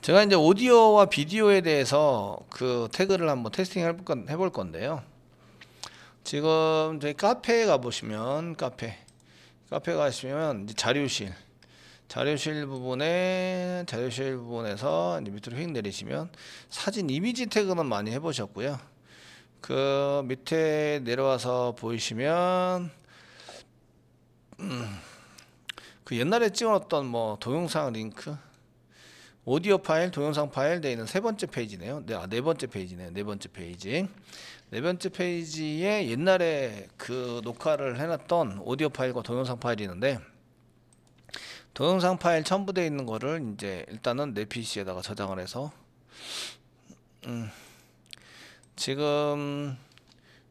제가 이제 오디오와 비디오에 대해서 그 태그를 한번 테스팅 해볼, 건데요. 지금 저희 카페에 가보시면 카페 카페 가시면 자료실 자료실 부분에 자료실 부분에서 밑으로 휙 내리시면 사진 이미지 태그는 많이 해보셨고요. 그 밑에 내려와서 보이시면 음, 그 옛날에 찍어놨던 뭐 동영상 링크 오디오 파일, 동영상 파일 되어 있는 세 번째 페이지네요. 네, 아, 네 번째 페이지네요. 네 번째 페이지. 네 번째 페이지에 옛날에 그 녹화를 해놨던 오디오 파일과 동영상 파일이 있는데 동영상 파일 첨부되어 있는 거를 이제 일단은 내 PC에다가 저장을 해서 음, 지금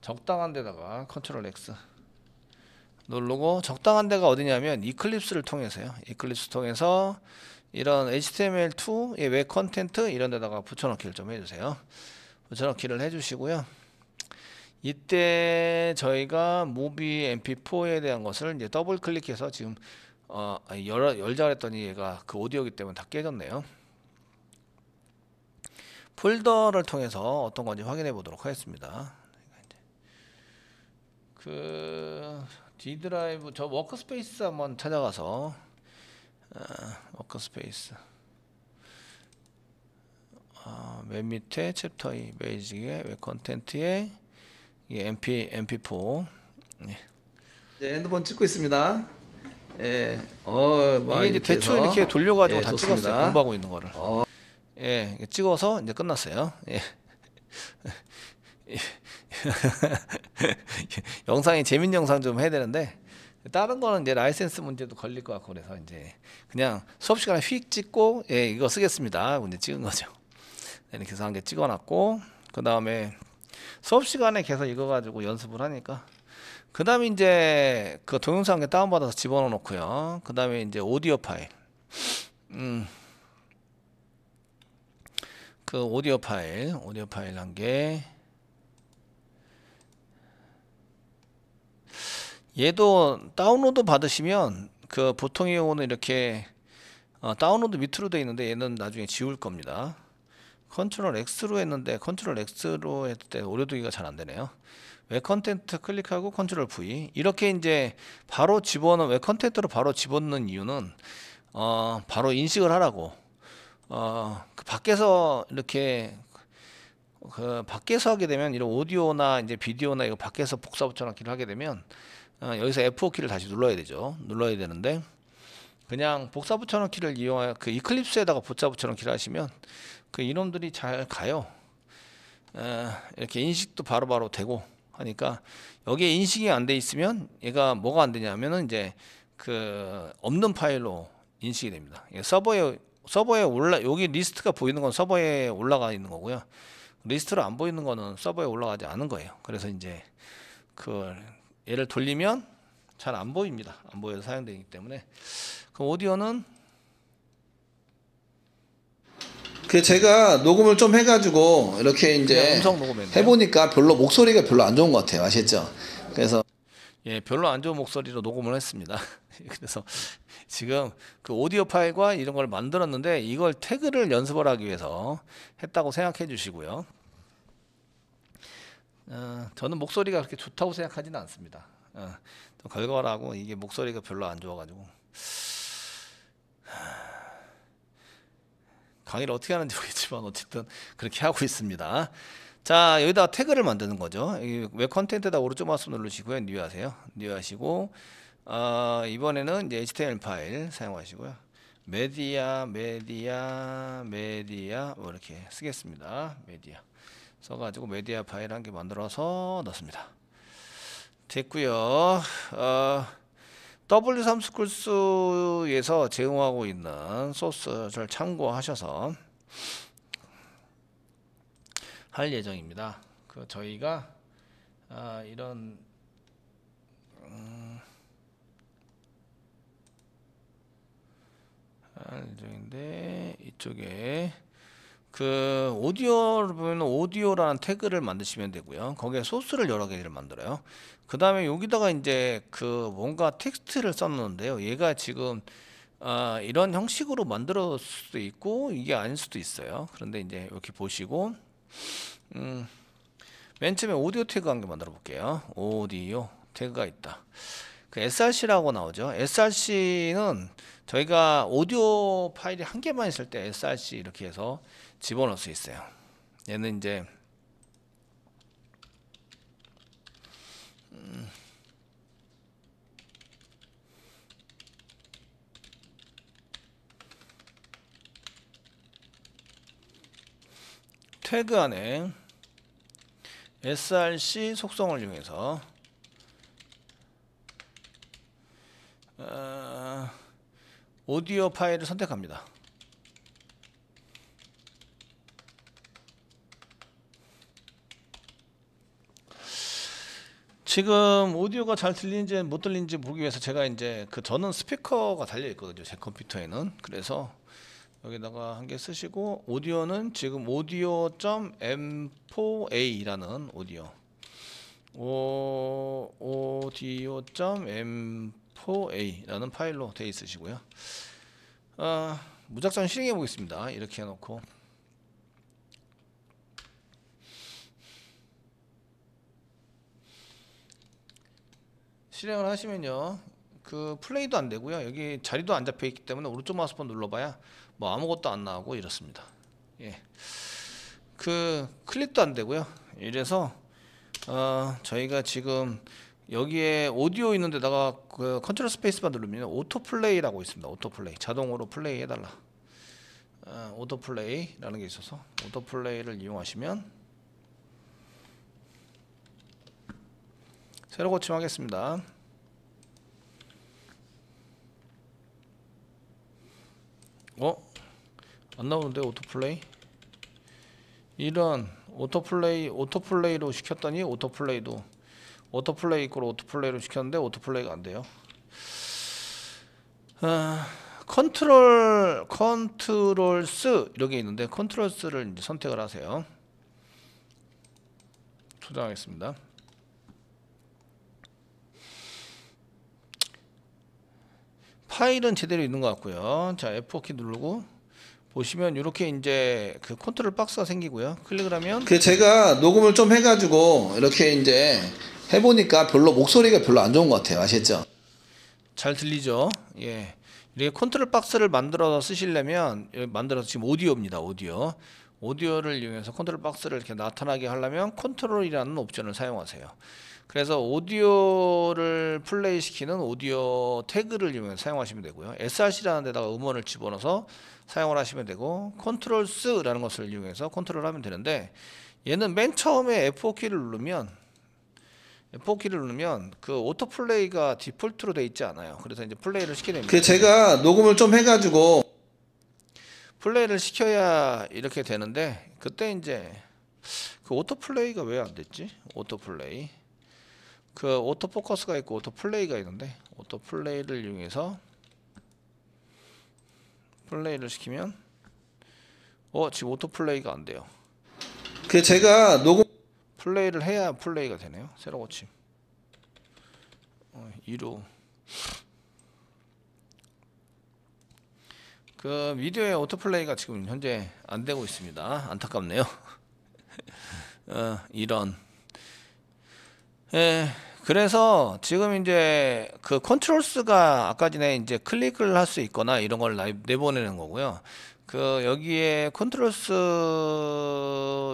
적당한 데다가 control X 누르고 적당한 데가 어디냐면 Eclipse를 통해서요. Eclipse 통해서 이런 HTML2의 web content 이런 데다가 붙여넣기를 좀 해주세요. 붙여넣기를 해주시고요. 이때 저희가 movie mp4에 대한 것을 이제 더블 클릭해서 지금 어 열, 열자 그랬더니 얘가 그 오디오기 때문에 다 깨졌네요. 폴더를 통해서 어떤 건지 확인해 보도록 하겠습니다. 그 D 드라이브 저 workspace 한번 찾아가서 어, workspace 어, 맨 밑에 챕터 2 basic의 web contents에 mp mp4 네. 네, 핸드폰 찍고 있습니다. 예, 어, 뭐 이게 이제 대충. 이렇게 돌려가지고 예, 다 좋습니다. 찍었어요 공부하고 있는 거를 어, 예 찍어서 이제 끝났어요 예. 영상이 재밌는 영상 좀 해야 되는데 다른 거는 이제 라이센스 문제도 걸릴 것 같고 그래서 이제 그냥 수업 시간에 휙 찍고 예 이거 쓰겠습니다. 이제 찍은 거죠. 네, 이렇게 해서 한 개 찍어놨고 그 다음에 수업 시간에 계속 이거 가지고 연습을 하니까 그 다음에 이제 그 동영상 한 개 다운받아서 집어넣어 놓고요. 그 다음에 이제 오디오 파일. 음. 그 오디오 파일 오디오 파일 한 개 얘도 다운로드 받으시면 그 보통의 경우는 이렇게 어, 다운로드 밑으로 돼 있는데 얘는 나중에 지울 겁니다. control X로 했는데 control X로 했을 때 오려두기가 잘 안 되네요. web content 클릭하고 control V 이렇게 이제 바로 집어넣은 web content로 바로 집어넣는 이유는 어 바로 인식을 하라고 어 그 밖에서 이렇게 그 밖에서 하게 되면 이런 오디오나 이제 비디오나 이거 밖에서 복사 붙여넣기를 하게 되면 어, 여기서 F5 키를 다시 눌러야 되죠. 눌러야 되는데 그냥 복사 붙여넣기를 이용하여 그 이클립스에다가 복사 붙여넣기를 하시면 그 이놈들이 잘 가요. 에, 이렇게 인식도 바로 바로 되고 하니까 여기에 인식이 안 돼 있으면 얘가 뭐가 안 되냐면은 이제 그 없는 파일로 인식이 됩니다. 서버에 서버에 올라 여기 리스트가 보이는 건 서버에 올라가 있는 거고요. 리스트로 안 보이는 거는 서버에 올라가지 않은 거예요. 그래서 이제 그 얘를 돌리면 잘 안 보입니다. 안 보여서 사용되기 때문에 그 오디오는 그 제가 녹음을 좀 해가지고 이렇게 이제. 해보니까 별로 목소리가 별로 안 좋은 것 같아요. 아시죠? 그래서 예, 별로 안 좋은 목소리로 녹음을 했습니다. 그래서 지금 그 오디오 파일과 이런 걸 만들었는데 이걸 태그를 연습을 하기 위해서 했다고 생각해 주시고요. 어, 저는 목소리가 그렇게 좋다고 생각하지는 않습니다. 어, 또 걸걸하고 이게 목소리가 별로 안 좋아가지고 강의를 어떻게 하는지 모르겠지만 어쨌든 그렇게 하고 있습니다. 자 여기다가 태그를 만드는 거죠. 이 web contents에다 오른쪽 마우스 누르시고요. new 하세요. new 하시고 어, 이번에는 이제 HTML 파일 사용하시고요. media media media 뭐 이렇게 쓰겠습니다. 메디아 써가지고 메디아 파일 한 개 만들어서 넣습니다. 됐고요. 어, W3Schools에서 제공하고 있는 소스를 참고하셔서 할 예정입니다. 그 저희가 아, 이런 음, 할 예정인데 이쪽에 그 오디오를 보면 오디오라는 태그를 만드시면 되고요. 거기에 소스를 여러 개를 만들어요. 그 다음에 여기다가 이제 그 뭔가 텍스트를 써놓는데요. 얘가 지금 아, 이런 형식으로 만들었을 수도 있고 이게 아닐 수도 있어요. 그런데 이제 이렇게 보시고 음, 맨 처음에 오디오 태그 한 개 만들어 볼게요. 오디오 태그가 있다. 그 src라고 나오죠. src는 저희가 오디오 파일이 한 개만 있을 때 src 이렇게 해서 집어넣을 수 있어요. 얘는 이제 태그 안에 src 속성을 이용해서 어, 오디오 파일을 선택합니다. 지금 오디오가 잘 들리는지 못 들리는지 보기 위해서 제가 이제 그 저는 스피커가 달려 있거든요 제 컴퓨터에는 그래서 여기다가 한 개 쓰시고 오디오는 지금 오디오.m4a라는 오디오 오, 오디오.m4a라는 파일로 되어 있으시고요. 아, 무작정 실행해 보겠습니다. 이렇게 해놓고 실행을 하시면요. 그 플레이도 안 되고요. 여기 자리도 안 잡혀 있기 때문에 오른쪽 마우스 한번 눌러봐야 뭐 아무것도 안 나오고 이렇습니다. 예. 그 클릭도 안 되고요. 이래서 어, 저희가 지금 여기에 오디오 있는 데다가 그 control space bar 누르면 autoplay라고 있습니다. autoplay. 자동으로 플레이 해 달라. 어, autoplay라는 게 있어서 autoplay를 이용하시면 새로 고침하겠습니다. 어? 안 나오는데 autoplay? 이런 autoplay autoplay로 시켰더니 autoplay도 autoplay equal autoplay로 시켰는데 autoplay가 안 돼요. 아, control controls 이렇게 있는데 controls를 선택을 하세요. 저장하겠습니다. 파일은 제대로 있는 것 같고요. 자 F4키 누르고 보시면 이렇게 이제 그 컨트롤 박스가 생기고요. 클릭을 하면 그 제가 녹음을 좀 해가지고 이렇게 이제 해보니까 별로 목소리가 별로 안 좋은 것 같아요. 아시죠? 잘 들리죠? 예. 이렇게 컨트롤 박스를 만들어서 쓰시려면 여기 만들어서 지금 오디오입니다. 오디오. 오디오를 이용해서 컨트롤 박스를 이렇게 나타나게 하려면 controls라는 옵션을 사용하세요. 그래서 오디오를 플레이 시키는 오디오 태그를 이용해서 사용하시면 되고요. src라는 데다가 음원을 집어넣어서 사용을 하시면 되고 controls라는 것을 이용해서 컨트롤 하면 되는데 얘는 맨 처음에 F4키를 누르면 F4키를 누르면 그 autoplay가 디폴트로 돼 있지 않아요. 그래서 이제 플레이를 시키게 됩니다. 그 제가 녹음을 좀 해가지고 플레이를 시켜야 이렇게 되는데 그때 이제 그 autoplay가 왜 안 됐지? autoplay 그 autofocus가 있고 autoplay가 있는데 autoplay를 이용해서 플레이를 시키면 어 지금 autoplay가 안 돼요. 그 제가 녹음 플레이를 해야 플레이가 되네요. 새로 고침. 어, 2로 그 미디어의 autoplay가 지금 현재 안 되고 있습니다. 안타깝네요. 어, 이런. 예, 그래서 지금 이제 그 controls가 아까 전에 이제 클릭을 할 수 있거나 이런 걸 나- 내보내는 거고요. 그 여기에 controls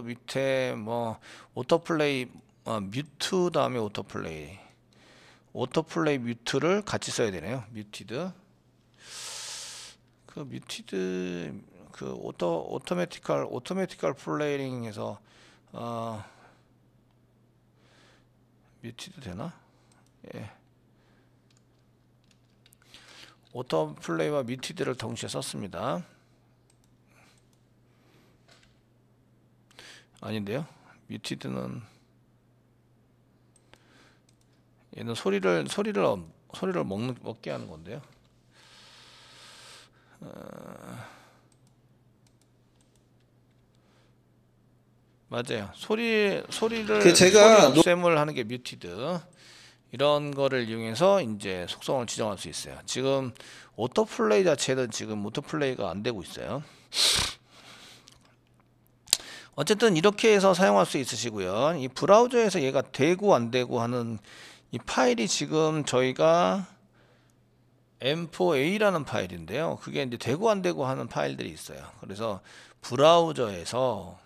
밑에 뭐 autoplay 어, mute 다음에 autoplay autoplay mute를 같이 써야 되네요. muted 그 muted 그 auto automatical automatical playing에서 어 muted 되나? 예. autoplay와 muted를 동시에 썼습니다. 아닌데요. muted는 얘는 소리를 소리를 어- 소리를 먹는 먹게 하는 건데요. 맞아요. 소리 소리를 그 제가 소리 없앰을 하는 게 muted. 이런 거를 이용해서 이제 속성을 지정할 수 있어요. 지금 autoplay 자체는 지금 autoplay가 안 되고 있어요. 어쨌든 이렇게 해서 사용할 수 있으시고요. 이 브라우저에서 얘가 되고 안 되고 하는 이 파일이 지금 저희가 M4A라는 파일인데요. 그게 이제 되고 안 되고 하는 파일들이 있어요. 그래서 브라우저에서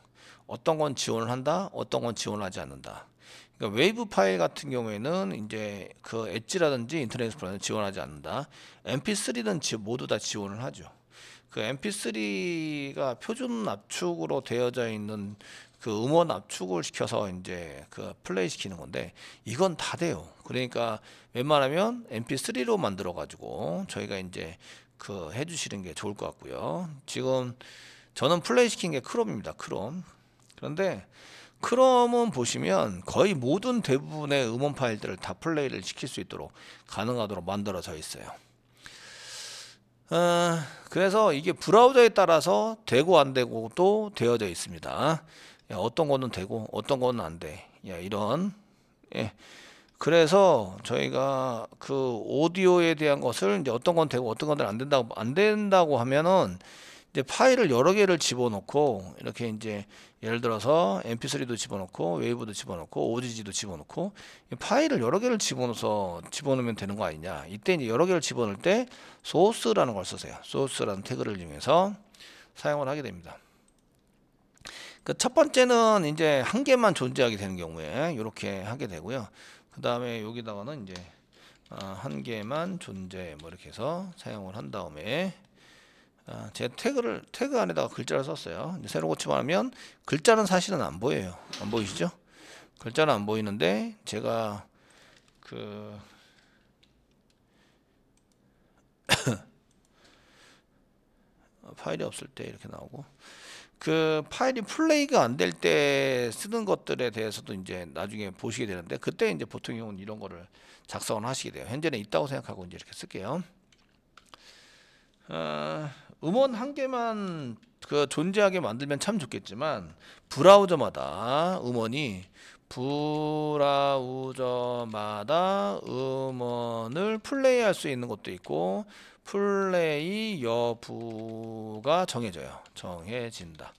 어떤 건 지원을 한다, 어떤 건 지원하지 않는다. 그러니까 웨이브 파일 같은 경우에는 이제 그 Edge라든지 Internet Explorer는 지원하지 않는다. MP3는 지, 모두 다 지원을 하죠. 그 MP3가 표준 압축으로 되어져 있는 그 음원 압축을 시켜서 이제 그 플레이 시키는 건데 이건 다 돼요. 그러니까 웬만하면 MP3로 만들어 가지고 저희가 이제 그 해주시는 게 좋을 것 같고요. 지금 저는 플레이 시킨 게 크롬입니다. 크롬. 그런데 크롬은 보시면 거의 모든 대부분의 음원 파일들을 다 플레이를 시킬 수 있도록 가능하도록 만들어져 있어요. 어, 그래서 이게 브라우저에 따라서 되고 안 되고도 되어져 있습니다. 야, 어떤 거는 되고 어떤 거는 안 돼. 야, 이런 예. 그래서 저희가 그 오디오에 대한 것을 이제 어떤 건 되고 어떤 건은 안 된다고 안 된다고 하면은 이제 파일을 여러 개를 집어넣고 이렇게 이제 예를 들어서 MP3도 집어넣고 웨이브도 집어넣고 OGG도 집어넣고 이 파일을 여러 개를 집어넣어서 집어넣으면 되는 거 아니냐 이때 이제 여러 개를 집어넣을 때 소스라는 걸 쓰세요 소스라는 태그를 이용해서 사용을 하게 됩니다 그 첫 번째는 이제 한 개만 존재하게 되는 경우에 이렇게 하게 되고요 그 다음에 여기다가는 이제 아, 한 개만 존재 뭐 이렇게 해서 사용을 한 다음에 아, 제 태그를 태그 안에다가 글자를 썼어요. 새로 고치만 하면 글자는 사실은 안 보여요. 안 보이시죠? 글자는 안 보이는데 제가 그 파일이 없을 때 이렇게 나오고 그 파일이 플레이가 안 될 때 쓰는 것들에 대해서도 이제 나중에 보시게 되는데 그때 이제 보통 경우는 이런 거를 작성을 하시게 돼요. 현재는 있다고 생각하고 이제 이렇게 쓸게요. 어, 음원 한 개만 그 존재하게 만들면 참 좋겠지만 브라우저마다 음원이 브라우저마다 음원을 플레이할 수 있는 것도 있고 플레이 여부가 정해져요. 정해진다.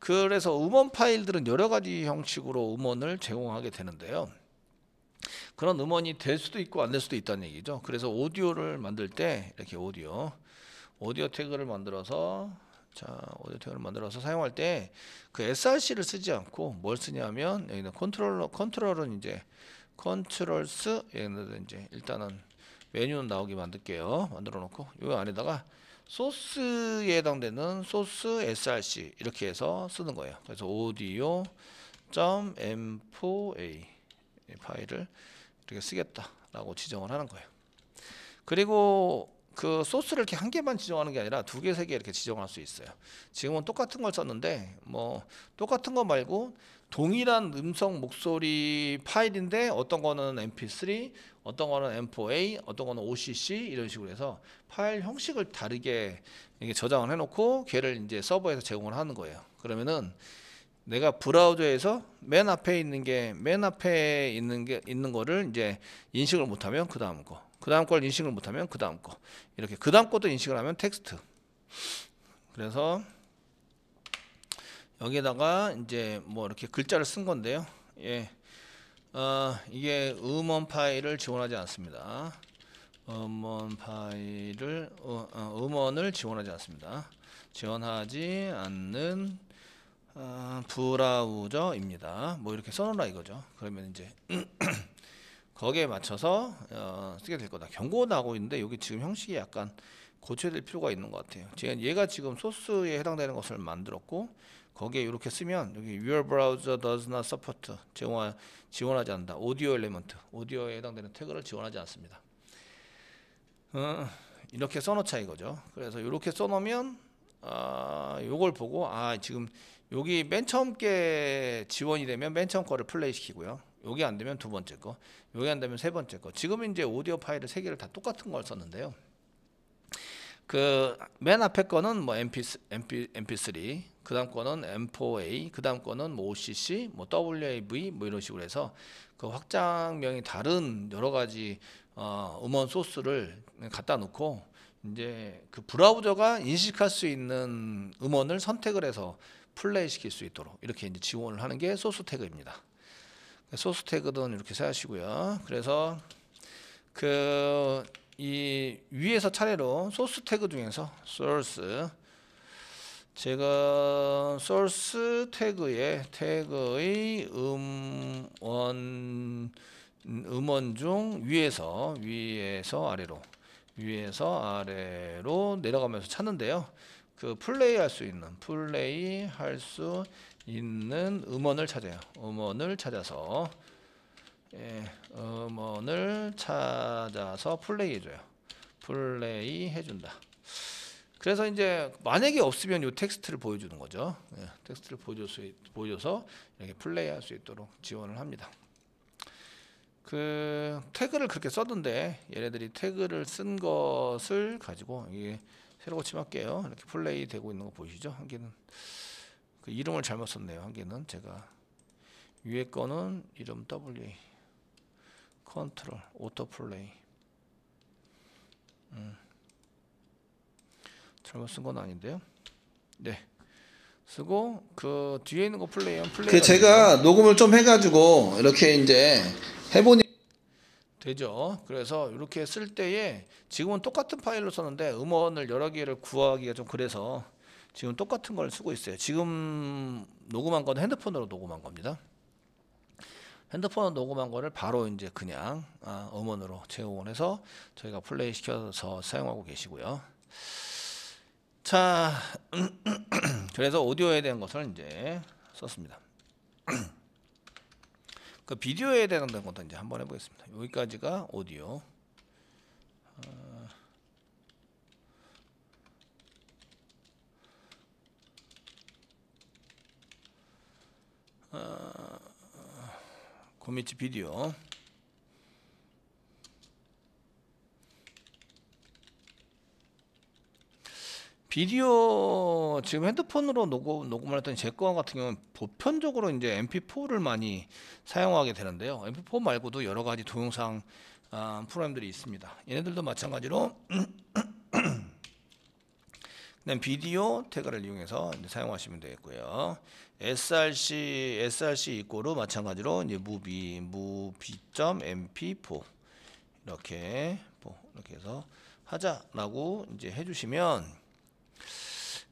그래서 음원 파일들은 여러 가지 형식으로 음원을 제공하게 되는데요. 그런 음원이 될 수도 있고 안 될 수도 있다는 얘기죠. 그래서 오디오를 만들 때 이렇게 오디오 오디오 태그를 만들어서 자 오디오 태그를 만들어서 사용할 때 그 src를 쓰지 않고 뭘 쓰냐면 여기는 컨트롤러 컨트롤은 이제 controls 얘는 이제 일단은 메뉴는 나오게 만들게요. 만들어 놓고 요 안에다가 소스에 해당되는 소스 src 이렇게 해서 쓰는 거예요. 그래서 오디오 .m4a 파일을 이렇게 쓰겠다라고 지정을 하는 거예요. 그리고 그 소스를 이렇게 한 개만 지정하는 게 아니라 두 개, 세 개 이렇게 지정할 수 있어요. 지금은 똑같은 걸 썼는데 뭐 똑같은 거 말고 동일한 음성 목소리 파일인데 어떤 거는 MP3, 어떤 거는 M4A, 어떤 거는 OCC 이런 식으로 해서 파일 형식을 다르게 저장을 해놓고 걔를 이제 서버에서 제공을 하는 거예요. 그러면은 내가 브라우저에서 맨 앞에 있는 게 맨 앞에 있는 게 있는 거를 이제 인식을 못하면 그 다음 거, 그 다음 걸 인식을 못하면 그 다음 거 이렇게 그 다음 것도 인식을 하면 텍스트. 그래서 여기에다가 이제 뭐 이렇게 글자를 쓴 건데요. 예, 어, 이게 음원 파일을 지원하지 않습니다. 음원 파일을 어, 어, 음원을 지원하지 않습니다. 지원하지 않는 어, 브라우저입니다. 뭐 이렇게 써놓으라 이거죠. 그러면 이제 거기에 맞춰서 어, 쓰게 될 거다. 경고 나고 있는데 여기 지금 형식이 약간 고쳐야 될 필요가 있는 것 같아요. 얘가 지금 소스에 해당되는 것을 만들었고 거기에 이렇게 쓰면 여기 your browser does not support 지원 지원하지 않는다. audio element 오디오에 해당되는 태그를 지원하지 않습니다. 어, 이렇게 써놓자 이거죠. 그래서 이렇게 써놓으면 아, 요걸 보고 아 지금 여기 맨 처음 게 지원이 되면 맨 처음 거를 플레이 시키고요. 여기 안 되면 두 번째 거, 여기 안 되면 세 번째 거. 지금 이제 오디오 파일을 세 개를 다 똑같은 걸 썼는데요. 그 맨 앞에 거는 뭐 MP MP MP3, 그 다음 거는 M4A, 그 다음 거는 뭐 OCC, 뭐 WAV 뭐 이런 식으로 해서 그 확장명이 다른 여러 가지 어, 음원 소스를 갖다 놓고 이제 그 브라우저가 인식할 수 있는 음원을 선택을 해서 플레이 시킬 수 있도록 이렇게 이제 지원을 하는 게 소스 태그입니다. 소스 태그는 이렇게 사시고요. 그래서 그 이 위에서 차례로 소스 태그 중에서 source 제가 source 태그의 태그의 음원 음원 중 위에서 위에서 아래로 위에서 아래로 내려가면서 찾는데요. 그 플레이 할 수 있는 플레이 할 수 있는 음원을 찾아요. 음원을 찾아서 예, 음원을 찾아서 플레이 해줘요. 플레이 해준다. 그래서 이제 만약에 없으면 이 텍스트를 보여주는 거죠. 예, 텍스트를 보여줘서, 보여줘서 이렇게 플레이할 수 있도록 지원을 합니다. 그 태그를 그렇게 써던데 얘네들이 태그를 쓴 것을 가지고 이게 새로 고침할게요. 이렇게 플레이 되고 있는 거 보이시죠? 한 개는 그 이름을 잘못 썼네요. 한 개는 제가 위에 거는 이름 WA 컨트롤 autoplay 음. 잘못 쓴 건 아닌데요. 네. 쓰고 그 뒤에 있는 거 플레이하면 플레이 그 제가 녹음을 좀 해가지고 이렇게 이제 해보니 되죠. 그래서 이렇게 쓸 때에 지금은 똑같은 파일로 썼는데 음원을 여러 개를 구하기가 좀 그래서 지금 똑같은 걸 쓰고 있어요. 지금 녹음한 건 핸드폰으로 녹음한 겁니다. 핸드폰으로 녹음한 거를 바로 이제 그냥 아, 음원으로 제공을 해서 저희가 플레이 시켜서 사용하고 계시고요. 자, 그래서 오디오에 대한 것을 이제 썼습니다. 그 비디오에 대한 것도 이제 한번 해보겠습니다. 여기까지가 오디오. 어, 어, 고미치 비디오. 비디오 지금 핸드폰으로 녹음, 녹음을 했던 제 거 같은 경우는 보편적으로 이제 MP4를 많이 사용하게 되는데요. MP4 말고도 여러 가지 동영상 아, 프로그램들이 있습니다. 얘네들도 마찬가지로 비디오 태그를 이용해서 사용하시면 되겠고요. src src 이꼬르 마찬가지로 이제 무비 무비.mp4 이렇게 뭐 이렇게 해서 하자라고 이제 해주시면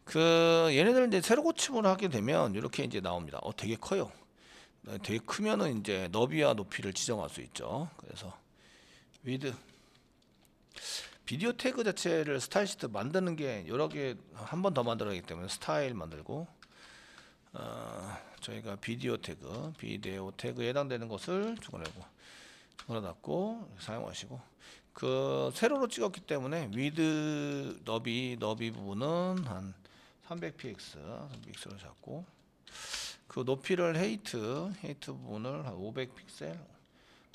그 얘네들 이제 새로 고침을 하게 되면 이렇게 이제 나옵니다. 어 되게 커요. 네, 되게 크면은 이제 너비와 높이를 지정할 수 있죠. 그래서 width 비디오 태그 자체를 스타일 시트 만드는 게 여러 개 한 번 더 만들어야 하기 때문에 스타일 만들고 어, 저희가 비디오 태그 비디오 태그에 해당되는 것을 중간에고 중간에놨고 사용하시고 그 세로로 찍었기 때문에 width 너비 너비 부분은 한 300px 300px로 잡고 그 높이를 헤이트 헤이트 부분을 한 500픽셀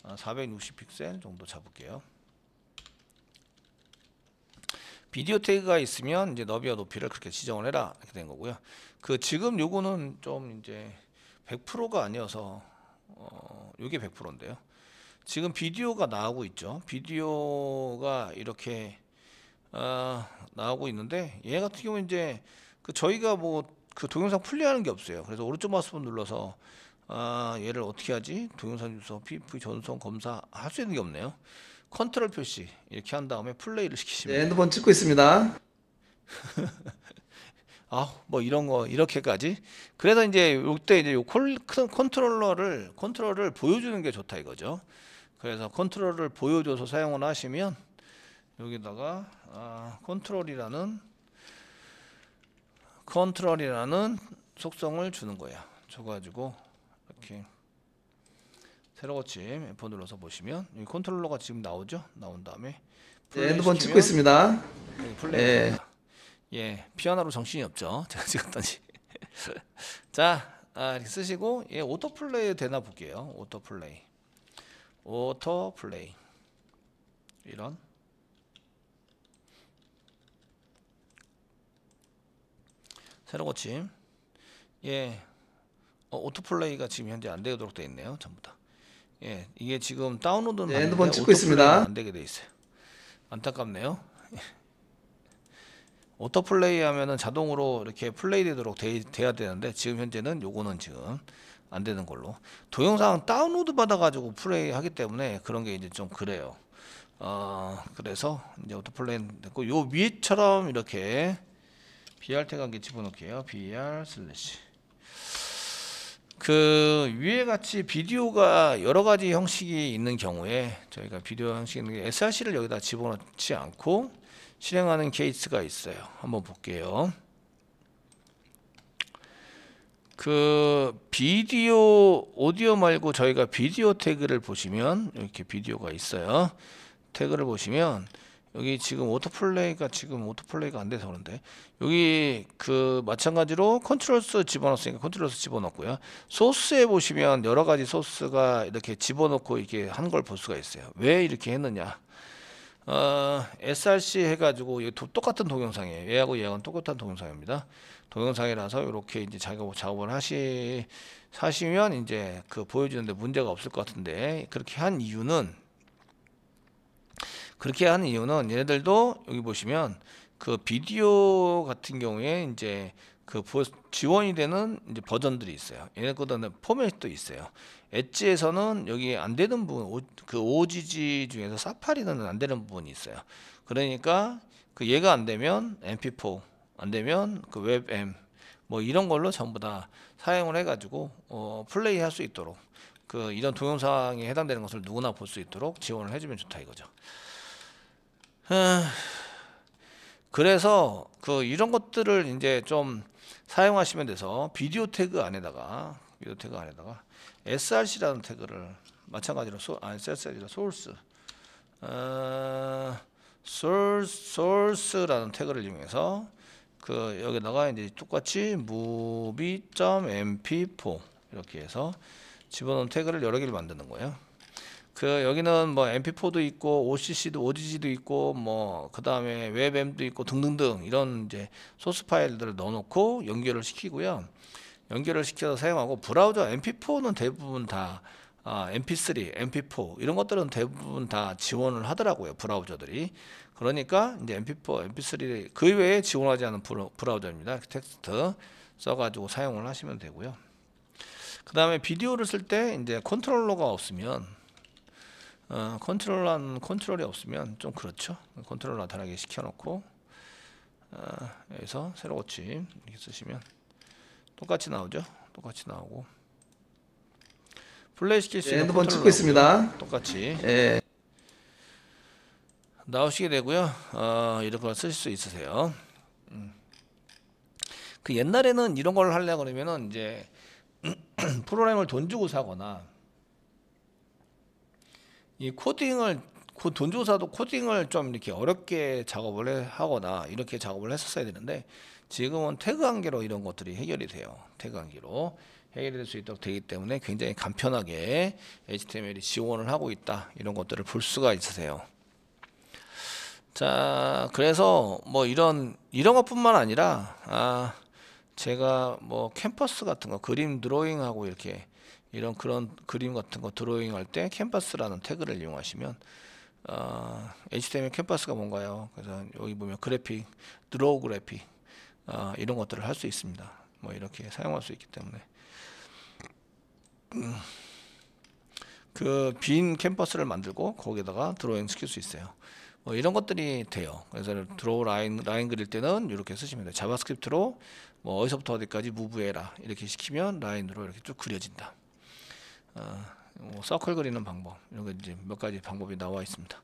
460픽셀 정도 잡을게요. 비디오 태그가 있으면 이제 너비와 높이를 그렇게 지정을 해라 이렇게 된 거고요. 그 지금 요거는 좀 이제 100%가 아니어서 어 요게 100%인데요. 지금 비디오가 나오고 있죠. 비디오가 이렇게 어 나오고 있는데 얘 같은 경우 이제 그 저희가 뭐 그 동영상 풀리하는 게 없어요. 그래서 오른쪽 마우스번 눌러서 아 얘를 어떻게 하지? 동영상 주소, PV 전송 검사 할 수 있는 게 없네요. 컨트롤 표시 이렇게 한 다음에 플레이를 시키시면 네, 핸드폰 찍고 있습니다. 아, 뭐 이런 거 이렇게까지. 그래서 이제 요때 이제 요 콜- 큰 컨트롤러를 컨트롤을 보여주는 게 좋다 이거죠. 그래서 컨트롤을 보여줘서 사용을 하시면 여기다가 아, 컨트롤이라는 컨트롤이라는 속성을 주는 거야. 줘 가지고 이렇게 새로 고침 F 눌러서 보시면 이 컨트롤러가 지금 나오죠. 나온 다음에 네, 핸드폰 찍고 있습니다. 여기 플레이. 예. 예, 피아노로 정신이 없죠. 제가 찍었더니. 자, 아, 이렇게 쓰시고 예, auto play 되나 볼게요. auto play. auto play. 이런. 새로 고침. 예. 어, auto play가 지금 현재 안 되도록 되어 있네요. 전부 다. 예, 이게 지금 다운로드는 네, 핸드폰 찍고 있습니다. 안 되게 돼 있어요. 안타깝네요. auto play 하면은 자동으로 이렇게 플레이 되도록 돼, 돼야 되는데 지금 현재는 요거는 지금 안 되는 걸로 동영상 다운로드 받아 가지고 플레이 하기 때문에 그런 게 이제 좀 그래요 어 그래서 이제 auto play 됐고 요 위처럼 이렇게 BR 태그 한개 집어넣을게요 BR 슬래시 그 위에 같이 비디오가 여러 가지 형식이 있는 경우에 저희가 비디오 형식이 있는 게 SRC를 여기다 집어넣지 않고 실행하는 케이스가 있어요. 한번 볼게요. 그 비디오 오디오 말고 저희가 비디오 태그를 보시면 이렇게 비디오가 있어요. 태그를 보시면 여기 지금 autoplay가 지금 autoplay가 안 돼서 그런데 여기 그 마찬가지로 controls 집어넣었으니까 controls 집어넣고요. 소스에 보시면 여러 가지 소스가 이렇게 집어넣고 이렇게 한 걸 볼 수가 있어요. 왜 이렇게 했느냐? 어, SRC 해가지고 똑같은 동영상이에요. 얘하고 얘하고는 똑같은 동영상입니다. 동영상이라서 이렇게 이제 작업 작업을 하시 하시면 이제 그 보여주는데 문제가 없을 것 같은데 그렇게 한 이유는 그렇게 하는 이유는 얘네들도 여기 보시면 그 비디오 같은 경우에 이제 그 보- 지원이 되는 이제 버전들이 있어요. 얘네 거는 포맷도 있어요. 엣지에서는 여기 안 되는 부분, 오- 그 OGG 중에서 사파리는 안 되는 부분이 있어요. 그러니까 그 얘가 안 되면 MP4, 안 되면 그 웹M 뭐 이런 걸로 전부 다 사용을 해가지고 어, 플레이 할 수 있도록 그 이런 동영상에 해당되는 것을 누구나 볼 수 있도록 지원을 해주면 좋다 이거죠. 그래서 그 이런 것들을 이제 좀 사용하시면 돼서 비디오 태그 안에다가 비디오 태그 안에다가 src라는 태그를 마찬가지로 소, 아니 src라 소스 어, source source라는 태그를 이용해서 그 여기다가 이제 똑같이 movie.mp4 이렇게 해서 집어넣은 태그를 여러 개를 만드는 거예요. 그 여기는 뭐 MP4도 있고 OCC도 OGG도 있고 뭐 그다음에 웹엠도 있고 등등등 이런 이제 소스 파일들을 넣어놓고 연결을 시키고요. 연결을 시켜서 사용하고 브라우저 MP4는 대부분 다 아, MP3, MP4 이런 것들은 대부분 다 지원을 하더라고요 브라우저들이. 그러니까 이제 MP4, MP3 그 외에 지원하지 않은 브라- 브라우저입니다. 텍스트 써가지고 사용을 하시면 되고요. 그 다음에 비디오를 쓸 때 이제 컨트롤러가 없으면 어, 컨트롤한 컨트롤이 없으면 좀 그렇죠. 컨트롤 나타나게 시켜놓고 어, 여기서 새로 고침 이렇게 쓰시면 똑같이 나오죠. 똑같이 나오고 플레이 시킬 수 네, 있는 핸드폰 컨트롤 찍고 있습니다. 똑같이 예. 나오시게 되고요. 어, 걸 쓰실 수 있으세요. 음. 그 옛날에는 이런 걸 하려 그러면은 이제 프로그램을 돈 주고 사거나 이 코딩을 그돈 주고 사도 코딩을 좀 이렇게 어렵게 작업을 해- 하거나 이렇게 작업을 했었어야 되는데 지금은 태그 한 개로 이런 것들이 해결이 돼요. 태그 한 개로 해결이 될수 있도록 되기 때문에 굉장히 간편하게 HTML이 지원을 하고 있다 이런 것들을 볼 수가 있으세요. 자, 그래서 뭐 이런 이런 것뿐만 아니라 아 제가 뭐 캠퍼스 같은 거 그림 드로잉하고 이렇게 이런 그런 그림 같은 거 드로잉 할때 canvas라는 태그를 이용하시면 어, HTML canvas가 뭔가요? 그래서 여기 보면 그래픽, draw graphic 어, 이런 것들을 할 수 있습니다. 뭐 이렇게 사용할 수 있기 때문에 그 빈 canvas를 만들고 거기에다가 드로잉 시킬 수 있어요. 뭐 이런 것들이 돼요. 그래서 draw line 라인 그릴 때는 이렇게 쓰시면 돼요. 자바스크립트로 뭐 어디서부터 어디까지 무브해라 이렇게 시키면 라인으로 이렇게 쭉 그려진다. 어, 뭐 서클 그리는 방법 이런 거 이제 몇 가지 방법이 나와 있습니다.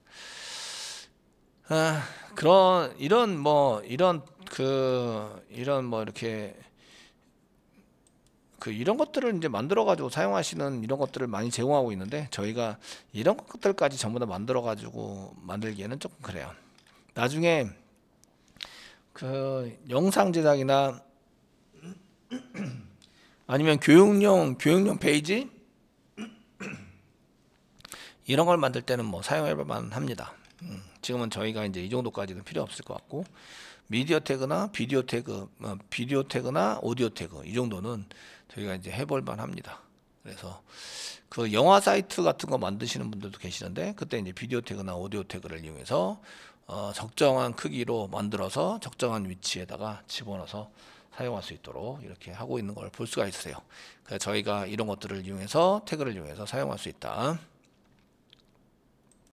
아, 그런 이런 뭐 이런 그 이런 뭐 이렇게 그 이런 것들을 이제 만들어 가지고 사용하시는 이런 것들을 많이 제공하고 있는데 저희가 이런 것들까지 전부 다 만들어 가지고 만들기에는 조금 그래요. 나중에 그 영상 제작이나 아니면 교육용 교육용 페이지 이런 걸 만들 때는 뭐 사용해 볼 만 합니다. 음, 지금은 저희가 이제 이 정도까지는 필요 없을 것 같고 미디어 태그나 비디오 태그, 어, 비디오 태그나 오디오 태그 이 정도는 저희가 이제 해볼 만 합니다. 그래서 그 영화 사이트 같은 거 만드시는 분들도 계시는데 그때 이제 비디오 태그나 오디오 태그를 이용해서 어, 적정한 크기로 만들어서 적정한 위치에다가 집어넣어서 사용할 수 있도록 이렇게 하고 있는 걸 볼 수가 있으세요. 그래서 저희가 이런 것들을 이용해서 태그를 이용해서 사용할 수 있다.